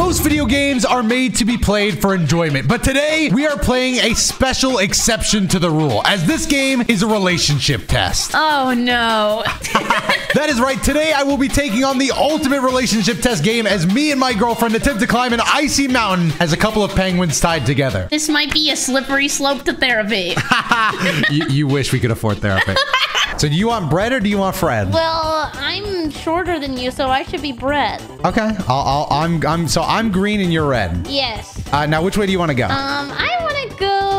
Most video games are made to be played for enjoyment, but today we are playing a special exception to the rule, as this game is a relationship test. Oh no. That is right. Today I will be taking on the ultimate relationship test game as me and my girlfriend attempt to climb an icy mountain as a couple of penguins tied together. this might be a slippery slope to therapy. you, you wish we could afford therapy. So do you want bread or do you want Fred? well, I'm shorter than you, so I should be bread. Okay, I'll, I'll, I'm I'm so I'm green and you're red. Yes. Uh, now which way do you want to go? Um, I want to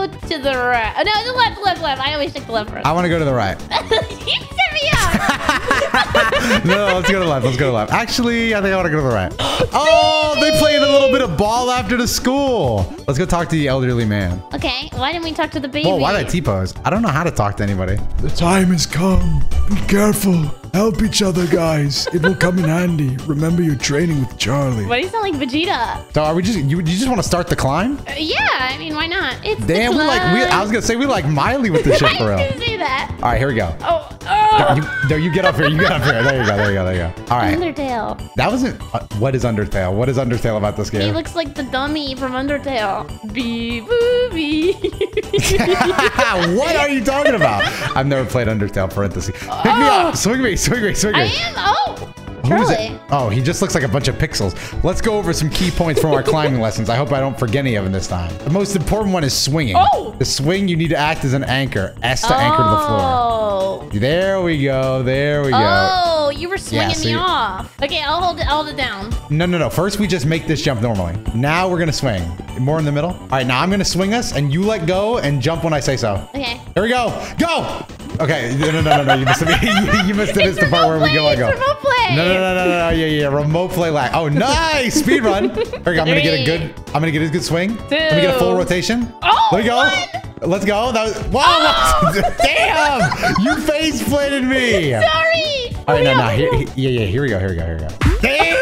go to the right. Oh, no, the left, left, left. I always take the left first. I want to go to the right. you set me up. no, let's go to the left. Let's go to the left. Actually, I think I want to go to the right. Oh, they played a little bit of ball after the school. Let's go talk to the elderly man. okay, why didn't we talk to the baby? Whoa, why did I T-pose? I don't know how to talk to anybody. The time has come. Be careful. Help each other, guys. It will come in handy. Remember your training with Charlie. Why do you sound like Vegeta? So are we just, you, you just want to start the climb? Uh, yeah, I mean, why not? It's the Damn, we like, we, I was going to say we like Miley with this shit I for real. gonna say that. All right, here we go. Oh, oh. You, no, you get up here. You get up here. There you go. There you go. There you go. All right. Undertale. That wasn't. Uh, what is Undertale? What is Undertale about this game? He looks like the dummy from Undertale. Bee boo bee. what are you talking about? I've never played Undertale. Parenthesis. Pick me up. Swing me. Swing me. Swing me. I am. Oh, Charlie. Oh, he just looks like a bunch of pixels. Let's go over some key points from our climbing lessons. I hope I don't forget any of them this time. The most important one is swinging. Oh! The swing, you need to act as an anchor. S to anchor to the floor. Oh. There we go. There we go. Oh, you were swinging see- me off. Okay, I'll hold it. I'll hold it down. No, no, no. First, we just make this jump normally. Now we're gonna swing. More in the middle. All right, now I'm gonna swing us, and you let go and jump when I say so. Okay. Here we go. Go. Okay. No, no, no, no. You missed it. you, missed it. It's the part where we go. I go. remote play. No, no, no, no, no, no. Yeah, yeah. Remote play lag. Oh, nice. Speed run. Here we go. I'm gonna get a good. I'm gonna get a good swing. Let me get a full rotation. Oh, Let me go. Let's go. That was. Whoa! Oh. Damn! You face planted me. Sorry. All right, no, no. Here, yeah, yeah. Here we go. Here we go. Here we go. Damn!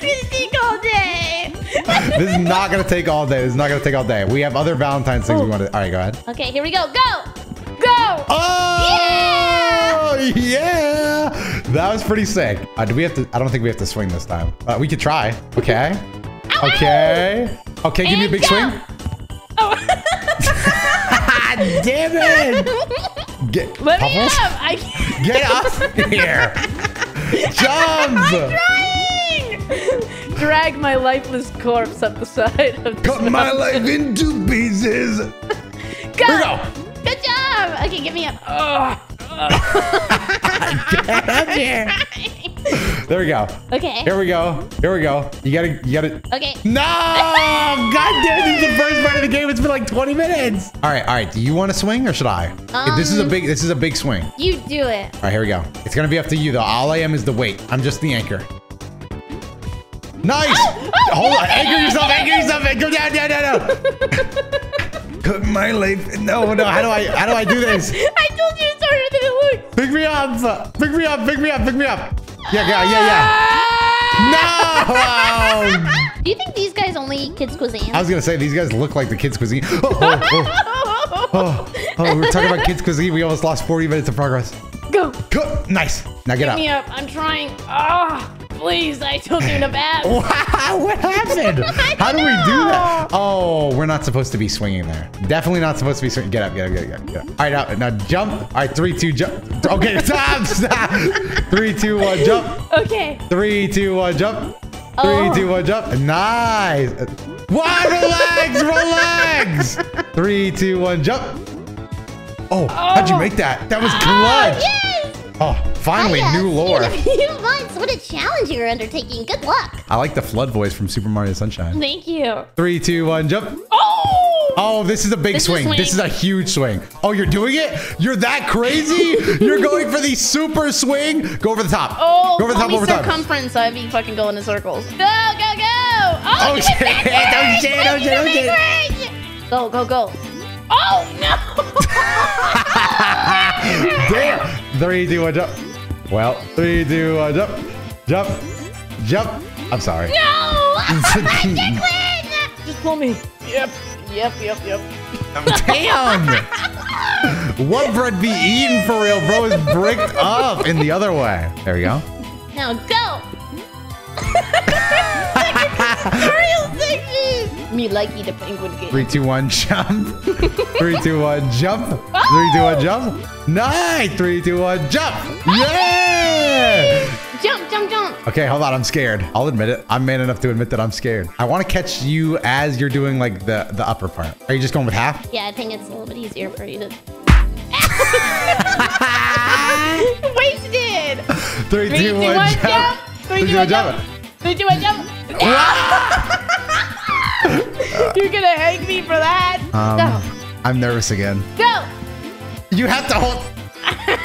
This is gonna take all day. this is not gonna take all day. This is not gonna take all day. We have other Valentine's things we Oh. want to. All right, go ahead. okay, here we go. Go. Go. Oh yeah! yeah! That was pretty sick. Uh, do we have to? I don't think we have to swing this time. Uh, we could try. Okay. Okay. Okay. Give me a big go. swing. Oh. Damn it! Get Let me Puffles? up. I can't. Get up here! Jump! I'm trying. Drag my lifeless corpse up the side of the Cut my life into pieces. Go. Here we go. Good job. Okay, get me up. Oh. Get up here. There we go. Okay. Here we go. Here we go. You gotta. You gotta. Okay. No! God damn, this is the first part of the game. It's been like 20 minutes. All right, all right. Do you want to swing or should I? this is a Um, big this is a big swing. You do it. All right, here we go. It's going to be up to you though. All I am is the weight. I'm just the anchor. Nice. oh, Hold on. Anchor yourself. Anchor yourself. Go down, down, down, down. Cook my life. No, no. How do I how do I do this? I told you it's harder than it looks. Pick me up. Pick me up. Pick me up. Pick me up. Yeah, yeah, yeah, yeah. No! Do you think these guys only eat kids' cuisine? I was gonna say these guys look like the kids' cuisine. Oh, oh, oh, oh, oh, we were talking about kids' cuisine. We almost lost 40 minutes of progress. Go. Cook. Nice. Now get Get up. me up. I'm trying. Ah, please. I told you bad. Wow, what happened? How do we don't that? Oh, we're not supposed to be swinging there. Definitely not supposed to be swinging. Get up, get up, get up, get up. All right, now, now jump. All right, three, two, jump. Okay, stop, stop. Three, two, one, jump. Okay. Three, two, one, jump. Three, Oh. two, one, jump. Nice. What? Relax, relax. Three, two, one, jump. Oh, how'd you Oh. make that? That was Oh, clutch. yes. Oh, finally, Hiya. new lore. Few months, what a challenge you're undertaking. Good luck. I like the FLUDD voice from Super Mario Sunshine. Thank you. Three, two, one, jump. Oh. Oh, this is a big This is swing. swing. This is a huge swing. Oh, you're doing it? You're that crazy? you're going for the super swing? Go over the top. Oh, go over the top, over the top. circumference. I'd be fucking going in circles. Go, go, go. Oh, Oh, shit. missed Don't backwards. shit, oh, don't shit, don't oh, shit. Go, go, go. Oh, no. Damn. Three, two, one, jump. Well, three, do three, two, one, jump. Jump. Jump. I'm sorry. no. Just pull me. Yep. Yep, yep, yep. Oh, damn. what bread be eaten for real, bro? Is bricked up in the other way. There we go. Now go. Likey the penguin game. Three, two, one, jump. Three, two, one, jump. Three, two, one, jump. Nice. Three, two, one, jump. Yeah. Jump, jump, jump. Okay, hold on. I'm scared. I'll admit it. I'm man enough to admit that I'm scared. I want to catch you as you're doing like the the upper part. Are you just going with half? Yeah, I think it's a little bit easier for you to. Wasted. Three, Three, two, two, one, one, jump. jump. Three, two, one, jump. Three, two, one, jump. You're gonna hang me for that. Um, I'm nervous again. Go. You have to hold.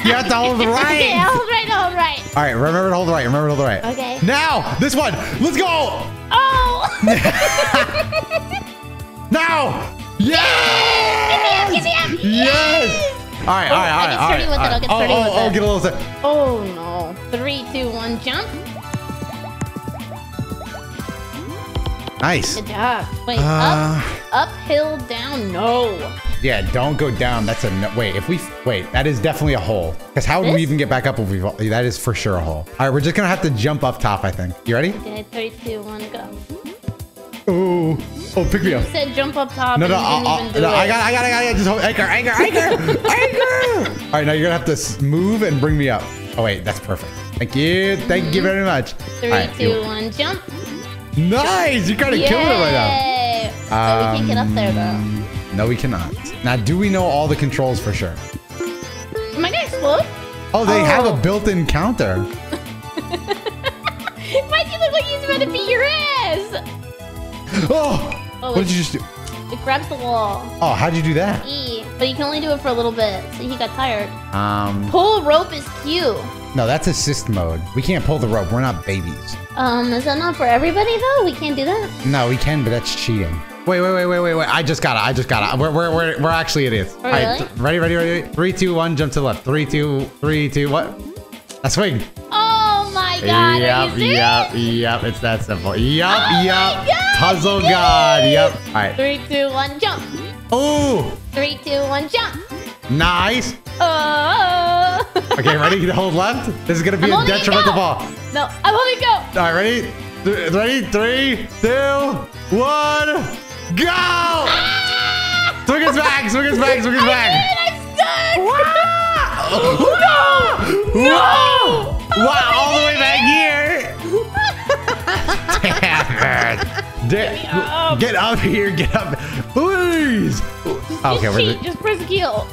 You have to hold the Okay, right. hold right, hold right. All right, remember to hold the right. Remember to hold the right. Okay. Now, this one. Let's go. Oh! Now. Yes. Give me up, give me up. Yes. All right, all right, all I'll get all sturdy right, with it, I'll get right. sturdy oh, with oh, oh, get a little. St- Oh no. Three, two, one, jump. Nice. Good job. Wait, Uh, up, uphill, down, no. Yeah, don't go down. That's a no. Wait, if we wait, that is definitely a hole. Because how would we even get back up if we? That is for sure a hole. All right, we're just gonna have to jump up top. I think. You ready? Okay, three, two, one, go. Oh, oh, pick me You up. said jump up top No, no, I'll, I'll, no. I got, I got, I got, I got. Just hold anchor, anchor, anchor, anchor. All right, now you're gonna have to move and bring me up. Oh wait, that's perfect. Thank you, thank you very much. Three, right, two, one, jump. Nice, you're kind of killing it right now. So we can't get up there though. No, we cannot. Now, do we know all the controls for sure? Am I gonna explode? Oh, they have a Oh. built-in counter. Why'd you look like he's about to beat your ass? Oh, Oh, what did you just do? It grabs the wall. Oh, how'd you do that? E. But you can only do it for a little bit, so he got tired. Um, Pull rope is Q. no, that's assist mode. We can't pull the rope. We're not babies. Um, is that not for everybody though? We can't do that. No, we can, but that's cheating. Wait, wait, wait, wait, wait, wait. I just got it. I just got it. We're, we're, we're, we're actually idiots. All right, really? ready, ready, ready. Three, two, one. Jump to the left. Three, two, three, two. What? A swing. Oh my god, yep, yep, yep. It's that simple. Yep, Oh yep. God, Puzzle yay! god. Yep. All right. Three, two, one, jump. Ooh, Three, two, one, jump. nice. Oh. Okay, ready to hold left? This is gonna be I'm a detrimental ball. No, I'm holding go. All right, ready? Th- ready? Three, two, one, go! Ah! Swing us back, swing us back, swing us back. Stuck. no! No! Wow, all the way back here. Damn it. Da- up. Get up here, get up. Please. Okay, just cheat. Just press kill.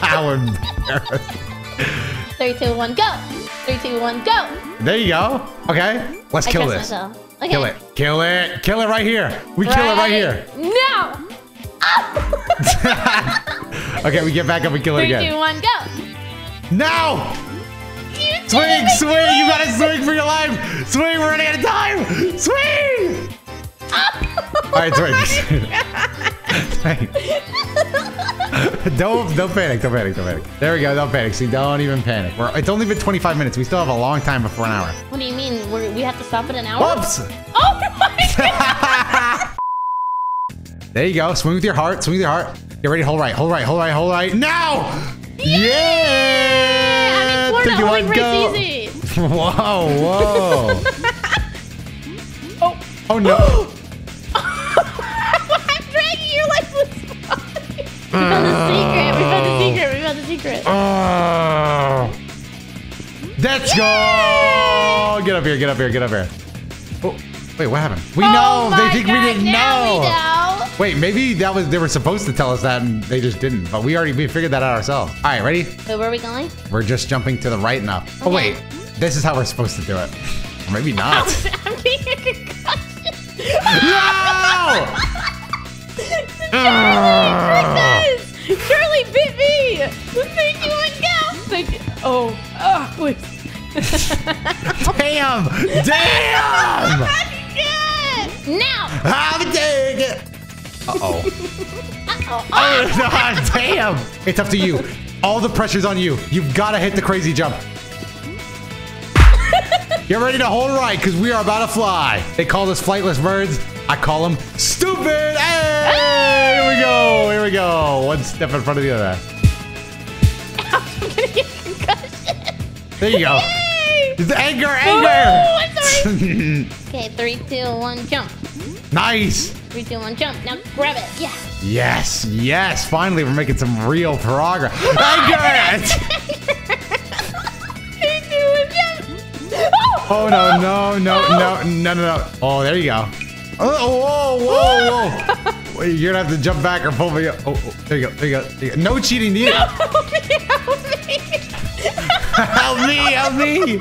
how embarrassed. Three, two, one, go. Three, two, one, go. There you go. Okay, let's I kill this. Okay. Kill it. Kill it. Kill it right here. We kill it right here. No. Okay, we get back up and kill it Three, again. two, one, go. No! You Swing, swing! You gotta swing for your life! Swing, we're running out of time! Swing! Alright, swing. Oh Don't don't panic, don't panic, don't panic. There we go, don't panic. See, don't even panic. We're, it's only been 25 minutes. We still have a long time before an hour. What do you mean? We're, we have to stop at an hour? Whoops! Oh my god! There you go. Swing with your heart. Swing with your heart. Get ready. Hold right. Hold right. Hold right. Hold right. Now! Yeah! I'm in Florida. Three, two, Holy one, go. easy. Whoa, whoa. Oh. oh no. We found the oh. secret. We found the secret. We found the secret. Oh. Let's go! Get up here, get up here, get up here. Oh, wait, what happened? We Oh know! They think we didn't now know! We know. Wait, maybe that was they were supposed to tell us that and they just didn't. But we already we figured that out ourselves. Alright, ready? Wait, where are we going? We're just jumping to the right and up. Oh wait, this is how we're supposed to do it. Or maybe not. I'm getting a concussion. no! Yes! Charlie bit me. Three, two, one, go. Thank you. Oh. Oh, please. Damn! Damn! Good. Now. Have a dig! Uh-oh. Uh-oh. Oh, damn! It's up to you. All the pressure's on you. You've got to hit the crazy jump. Get ready to hold right, because we are about to fly. They call us flightless birds. I call them stupid. Hey! Here we go. Here we go. One step in front of the other. I'm gonna get concussion. There you go. Yay! It's anger, anger. I'm sorry. okay, three, two, one, jump. nice. Three, two, one, jump. Now grab it. Yeah. Yes, yes. Finally, we're making some real progress. Anger. Three, two, one, jump. Oh, Oh no, no, no, no, no, no, no. Oh, there you go. Oh, whoa, whoa, whoa. Wait, you're gonna have to jump back or pull me up. Oh, oh, there you go, there you go. There you go. No cheating needed. Help me, help me. help me, help me.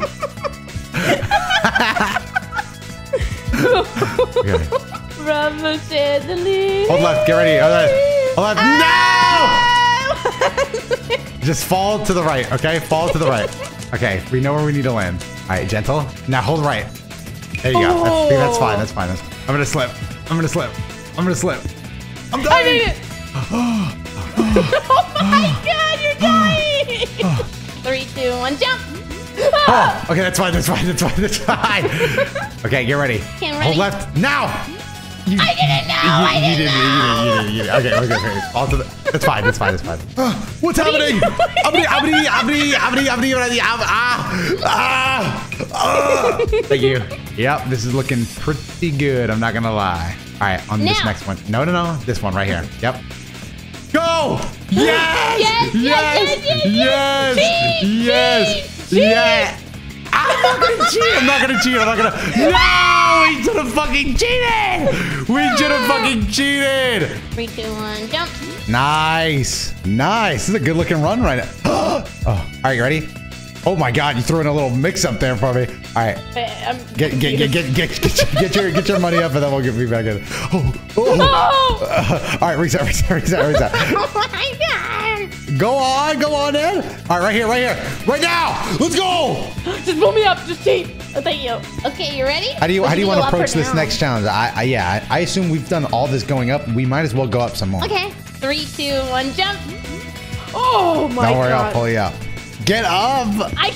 okay. Bravo, Chandelier. Hold left, get ready. Hold left. Hold left. No! Just fall to the right, okay? Fall to the right. Okay, we know where we need to land. All right, gentle. Now hold right. There you go. That's, that's fine. That's fine. That's fine. I'm gonna slip. I'm gonna slip. I'm gonna slip. I'm I dying. made it. Oh my god, you're dying! Three, two, one, jump! Oh, okay, that's fine. That's fine. That's fine. That's fine. Okay, get ready. Hold left now. You, I didn't know! you, I you didn't didn't, know! you didn't. You didn't. You didn't. Okay, okay, okay. All to the. That's fine. That's fine. That's fine. Uh, what's happening? Abdi, abdi, abdi, abdi, abdi, abdi, ab- ah, ah, ah. Thank you. Yep, this is looking pretty good. I'm not gonna lie. All right, on this next one. No, no, no. This one right here. Yep. Go! Yes! Yes, yes, yes, Yes! yes, cheat, Yes! cheat, Yes! I'm not gonna cheat. I'm not gonna cheat. I'm not gonna. No! We should have fucking cheated. We should have fucking cheated. Three, two, one, jump! Nice. Nice. This is a good looking run right now. oh. All right, you ready? Oh my God, you threw in a little mix up there for me. All right. Get get get get get get, get your get your money up and then we'll get me back in. Oh, oh. Oh! all right, reset, reset, reset, reset. Oh my god! Go on, go on in. All right, right here, right here, right now. Let's go. Just pull me up. Just cheat. Oh, thank you. Okay, you ready? How do you Or how do you want to approach this down? next challenge? I, I yeah, I, I assume we've done all this going up. We might as well go up some more. Okay, three, two, one, jump! Oh my god. Don't worry, god. I'll pull you up. Get up. I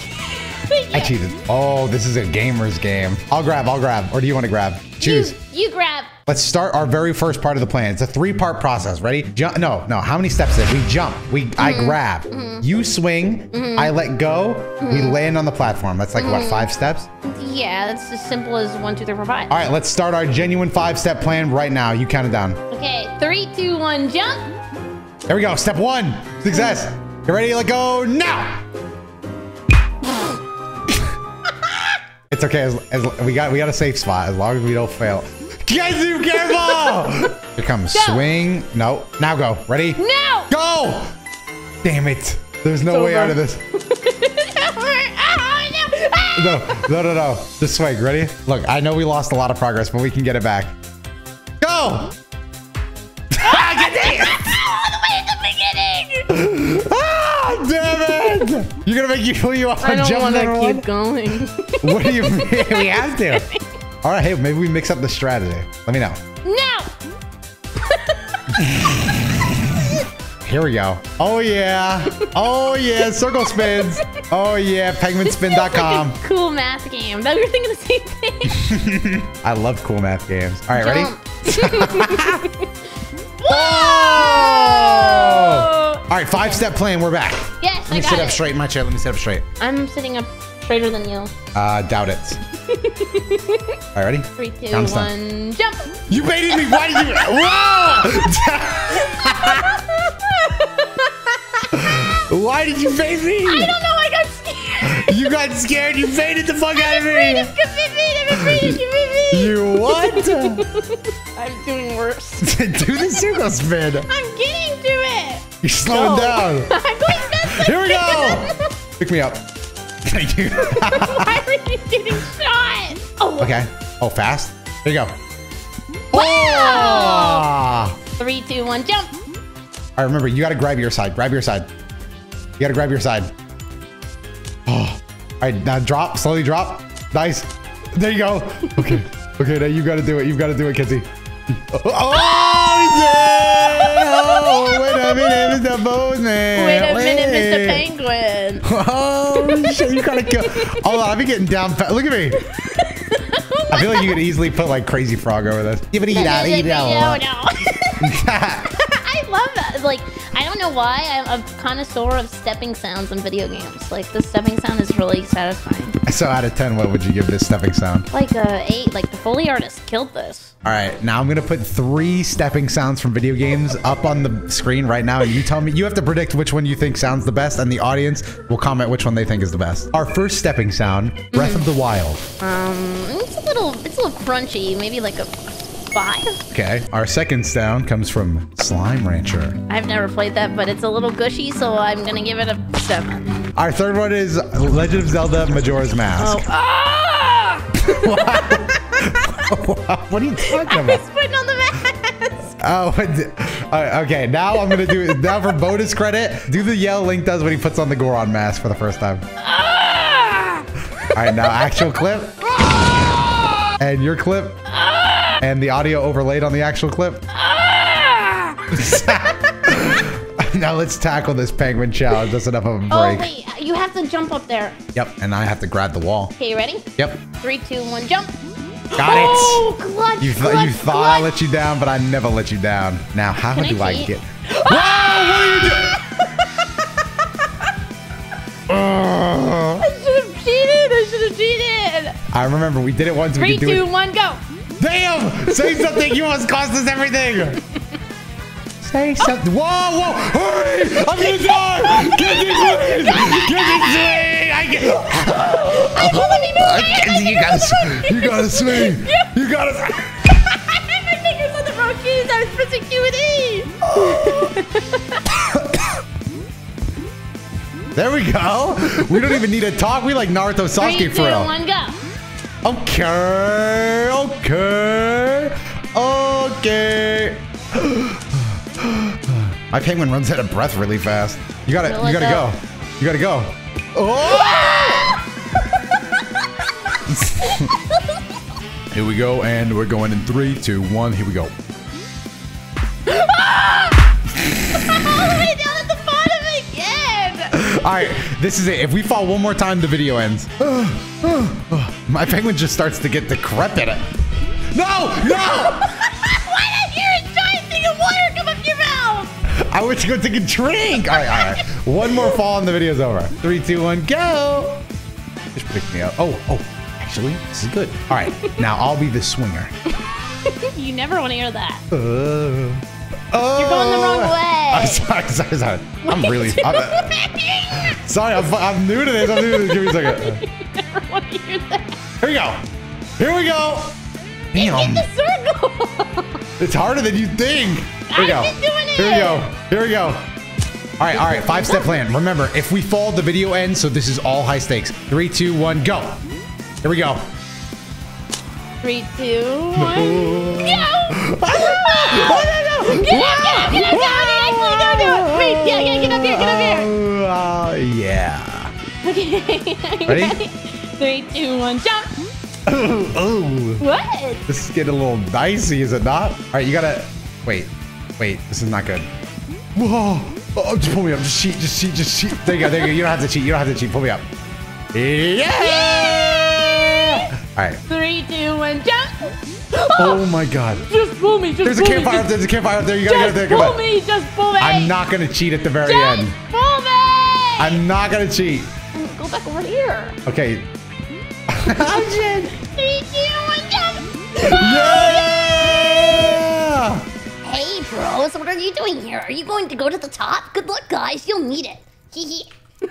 I cheated. Oh, this is a gamer's game. I'll grab, I'll grab. Or do you want to grab? Choose. You, you grab. Let's start our very first part of the plan. It's a three-part process. Ready? Jump. No, no. How many steps is it? We jump. We I Mm-hmm. grab. You swing. I let go. We land on the platform. That's like Mm-hmm. what five steps? Yeah, that's as simple as one, two, three, four, five. All right. Let's start our genuine five-step plan right now. You count it down. Okay, three, two, one, jump! There we go. Step one. Success. You ready? Let go now. it's okay. As, as we got we got a safe spot. As long as we don't fail. Guys, be careful. Here comes swing. No. Now go. Ready? No! Go! Damn it. There's no way over. out of this. no! No, no, no, no. Just swing. Ready? Look, I know we lost a lot of progress, but we can get it back. Go! ah, get All the way at the beginning! Ah, damn it! You're gonna make you who you are. I don't want number to one? keep going. What do you mean? we have to. All right, hey, maybe we mix up the strategy. Let me know. No! Here we go. Oh yeah. Oh yeah. Circle spins. Oh yeah. Penguinspin.com. Like cool math game. We were thinking the same thing. I love cool math games. All right, ready? Jump. Oh! Oh! All right, five step plan. We're back. Yes, Let me I got sit it. up straight in my chair. Let me sit up straight. I'm sitting up straighter than you. Uh, doubt it. All right, ready? Three, two, Count one, jump! You baited me. Why did you? Whoa! Why did you bait me? I don't know, I got scared. You got scared. You baited the fuck out of me. of commitment, I'm afraid of. You what? I'm doing worse. Do the circle spin. I'm getting to it. You're slowing down. I'm going faster. Here we go. Pick me up. Thank you. Why are you getting shot? Oh, okay. Oh, fast. There you go. Wow. Oh! Three, two, one, jump. I remember you got to grab your side. Grab your side. You got to grab your side. Oh. All right, now drop. Slowly drop. Nice. There you go. Okay. Okay, now you got to do it. You've got to do it, Kenzie. Oh, yeah! Oh, wait a minute, Mr. Postman. Wait a minute, Mr. Penguin. Oh, shit, you gotta kill. Oh, Hold on, I've been getting down. Look at me. I feel like you could easily put like Crazy Frog over this. Give it a eat out, eat no, out. no. I love that that. Like, I don't know why. I'm a connoisseur of stepping sounds in video games. Like, the stepping sound is really satisfying. So out of 10, what would you give this stepping sound? Like a eight. Like the Foley artist killed this. All right, now I'm gonna put three stepping sounds from video games up on the screen right now. And you tell me, you have to predict which one you think sounds the best, and the audience will comment which one they think is the best. Our first stepping sound, Breath of the Wild. Um, it's a little, it's a little crunchy. Maybe like a five. Okay. Our second sound comes from Slime Rancher. I've never played that, but it's a little gushy, so I'm gonna give it a seven. Our third one is Legend of Zelda Majora's Mask. Oh, ah! what are you talking about? I was putting on the mask. Oh, uh, okay. Now I'm gonna do it. Now for bonus credit, do the yell Link does when he puts on the Goron mask for the first time. Ah! All right, now actual clip, Ah! and your clip, and the audio overlaid on the actual clip. Ah! now let's tackle this penguin challenge. That's enough of a break. Oh break. wait, you have to jump up there. Yep, and I have to grab the wall. Okay, you ready? Yep, Three, two, one, jump. got Oh, it. clutch, You, th- clutch, you thought I clutch. let you down, but I never let you down. Now, how Can do I cheat? get? Whoa! What are you doing? Ugh. I should have cheated. I should have cheated. I remember we did it once. We Three, could do two, it. one, go. Damn! Say something. You almost cost us everything. Say something. Whoa, whoa! Hurry! I'm gonna die! Get this swing! Get this swing! I get. I get- you gotta, s- you gotta swing! You gotta. s- I had my fingers on the wrong keys. I was pressing Q and E. There we go. We don't even need to talk. We like Naruto Three, Sasuke two, for real. one, go. Okay, okay, okay. My penguin runs out of breath really fast. You gotta, you gotta go. You gotta go. Oh! Here we go, and we're going in three, two, one. Here we go. All the way down at the bottom again. All right, this is it. If we fall one more time, the video ends. My penguin just starts to get decrepit. No, no! Why did I hear a giant thing of water come up your mouth? I went to go take a drink. All right, all right. One more fall and the video's over. Three, two, one, go. Just pick me up. Oh, oh, actually, this is good. All right, now I'll be the swinger. You never want to hear that. Uh, oh. You're going the wrong oh. way. I'm sorry, sorry, sorry. I'm really. I'm, I sorry, I'm, I'm new to this. I'm new to this. Give me a second. never want to hear that. Here we go. Here we go. Damn. The circle. It's harder than you think. Here we go. I've been doing Here we go. Here we go. All right, all right. Five step plan. Remember, if we fall, the video ends. So this is all high stakes. Three, two, one, go. Here we go. Three, two, one. Oh. Go! Get up, get up, get up, get up, get up. Actually, don't do it. Wait, yeah, yeah, get up here, get up here. Uh, yeah. Okay. Ready? Three, two, one, jump. oh, What? this is getting a little dicey, is it not? All right, you gotta wait. Wait, this is not good. Whoa! Oh, just pull me up. Just cheat. Just cheat. Just cheat. There you go. There you go. You don't have to cheat. You don't have to cheat. Pull me up. Yeah! All right. Three, two, one, jump. Oh my God. Just pull me. Just There's a campfire up there. There's a campfire up there. You gotta get up Just there. Pull me. Just pull me. I'm not gonna cheat at the very Just end. pull me. I'm not gonna cheat. Go back over here. Okay. Three, two, one. Yeah! Hey, bros, what are you doing here? Are you going to go to the top? Good luck, guys. You'll need it. Hee hee.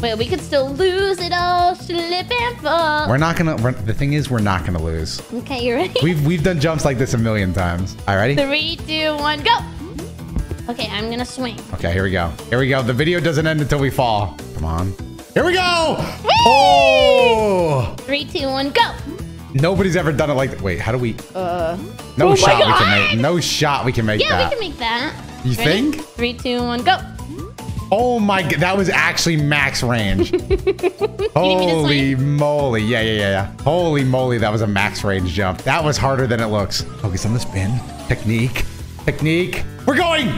Wait, we could still lose it all. Slip and fall. We're not gonna. We're, the thing is, we're not gonna lose. Okay, you ready? We've we've done jumps like this a million times. All right, ready? Three, two, one, go. Okay, I'm gonna swing. Okay, here we go. Here we go. The video doesn't end until we fall. Come on. Here we go. Oh! Three, two, one, go. Nobody's ever done it like that. Wait, how do we? Uh, No Oh shot we can make. No shot we can make Yeah, that. we can make that. You Ready? think? Three, two, one, go. Oh my god, that was actually max range. need me to Holy moly. Yeah, yeah, yeah, yeah. Holy moly, that was a max range jump. That was harder than it looks. Focus on the spin. Technique. Technique. We're going!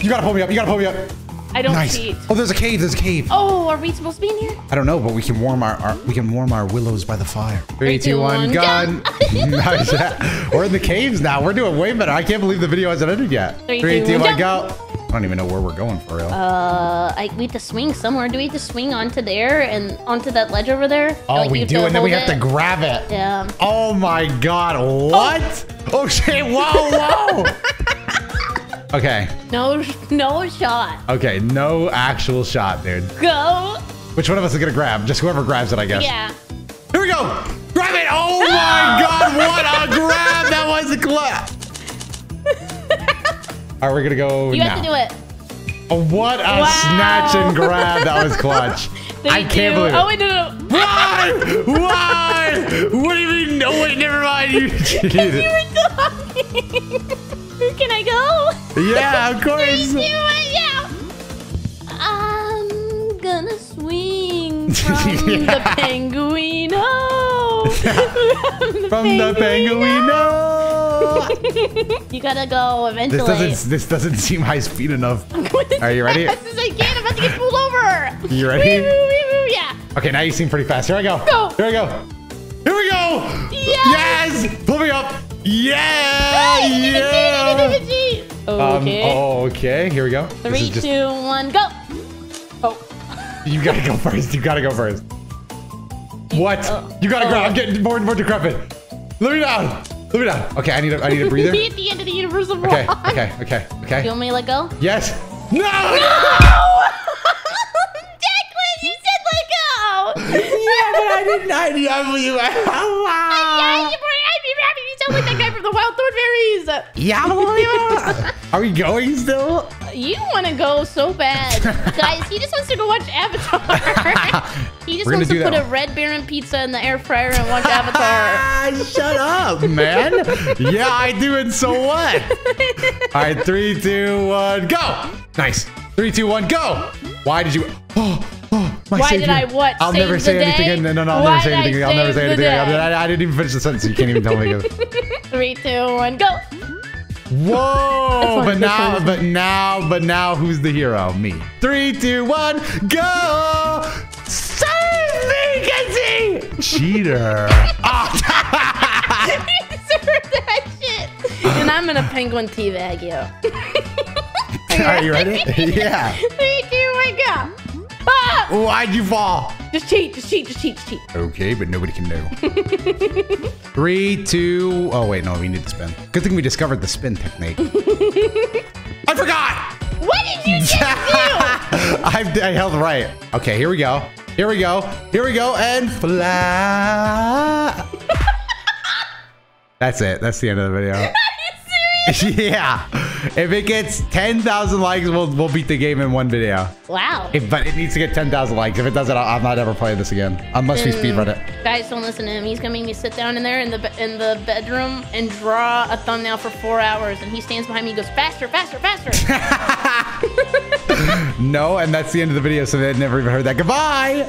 You gotta pull me up. You gotta pull me up. I I don't nice. cheat. Oh, there's a cave. There's a cave. Oh, are we supposed to be in here? I don't know, but we can warm our, our we can warm our willows by the fire. Three, two, one, one, gun. nice. We're in the caves now. We're doing way better. I can't believe the video hasn't ended yet. Three, Three, two, two, one, one, go. I don't even know where we're going for real. Uh, I, we have to swing somewhere. Do we have to swing onto there and onto that ledge over there? oh, Like, we do, and then we hold have to grab it. Yeah. Oh my god, what? Oh, shit, whoa, whoa. okay, No, no shot. okay, no actual shot, dude. Go. Which one of us is gonna grab? Just whoever grabs it, I guess. Yeah. Here we go! Grab it! Oh my god, what a grab! That was a clap! Alright, we're gonna go You now. have to do it. Oh, what a Wow. snatch and grab! That was clutch. Three, I can't believe it. Oh, wait, no, no. Why? Why? What do you mean? No, wait, never mind. You cheated. You were talking. Can I go? Yeah, of course. Do it, yeah. I'm gonna swing from Yeah. the penguino. From the penguino. You gotta go eventually. This doesn't. This doesn't seem high speed enough. Are you ready? As fast as I can. I'm about to get pulled over. You ready? Woo, woo, woo, woo, yeah. Okay, now you seem pretty fast. Here I go. Go. Here I go. Here we go. Yes. Yes. Pull me up. Yeah. Yeah. Um, Okay. oh, okay. Here we go. Three, just- two, one, go. Oh. You gotta go first. You gotta go first. What? Oh. You gotta Oh. grab. I'm getting more and more decrepit. Let me down. Let me down. Okay, I need a. I need a breather. Be at the end of the universe of Okay. rock. Okay. Okay. You want me to let go? Yes. No. No! Declan, you said let go. yeah, but I didn't. I didn't. I believe. Yeah, you boy, I'd be happy. You sound like that guy from the Wild Thornberrys. Yeah, I believe. Are we going still? You want to go so bad, guys. He just wants to go watch Avatar. he just We're wants to put a Red Baron pizza in the air fryer and watch Avatar. Shut up, man. yeah, I do it. So what? All right, three, two, one, go. Nice. Three, two, one, go. Why did you? Oh, oh, my Why savior. did I what? I'll Save never say anything. day? again. No, no, no. I'll Why never say anything. I'll never say anything. I, I didn't even finish the sentence. You can't even tell me. Three, two, one, go. Whoa! But now, but now, but now, who's the hero? Me. Three, two, one, go! Save me, Kenzie! Cheater. Ah. you deserve that shit. And I'm gonna penguin teabag you. Are you ready? yeah. Three, two, one, go. Ah! Why'd you fall? Just cheat, just cheat, just cheat, just cheat. Okay, but nobody can know. Three, two, oh. Oh wait, no, we need to spin. Good thing we discovered the spin technique. I forgot. What did you just do? I, I held right. Okay, here we go. Here we go. Here we go. And fly. That's it. That's the end of the video. Are you serious? yeah. If it gets 10,000 likes, we'll, we'll beat the game in one video. Wow. If, but it needs to get 10,000 likes. If it doesn't, I'll, I'm not ever playing this again. Unless we Mm. speedrun it. Guys, don't listen to him. He's gonna make me sit down in there in the in the bedroom and draw a thumbnail for four hours. And he stands behind me and goes faster, faster, faster. No, and that's the end of the video, so they never even heard that. Goodbye!